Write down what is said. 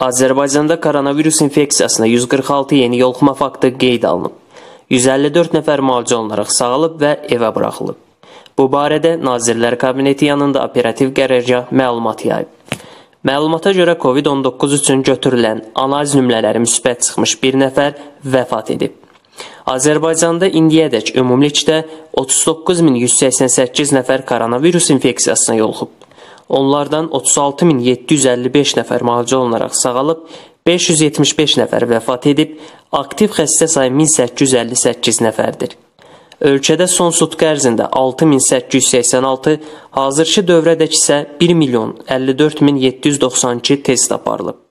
Azərbaycanda koronavirus infeksiyasına 146 yeni yoluxma faktı qeyd alınıb. 154 nəfər müalicə olunaraq sağalıb və evə buraxılıb. Bu barədə Nazirlər Kabineti yanında operativ qərargah məlumat yayıb. Məlumata görə COVID-19 üçün götürülən analiz nümunələri müsbət çıxmış bir nəfər vəfat edib. Azərbaycanda indiyədək ümumilikdə 39188 nəfər koronavirus infeksiyasına yoluxub. Onlardan 36755 nəfər müalicə olunaraq sağalıb, 575 nəfər vəfat edib, aktiv xəstə sayı 1858 nəfərdir. Ölkədə son sutqa ərzində 6886, hazırki dövrədək isə 1 milyon 54 min 792 test aparılıb.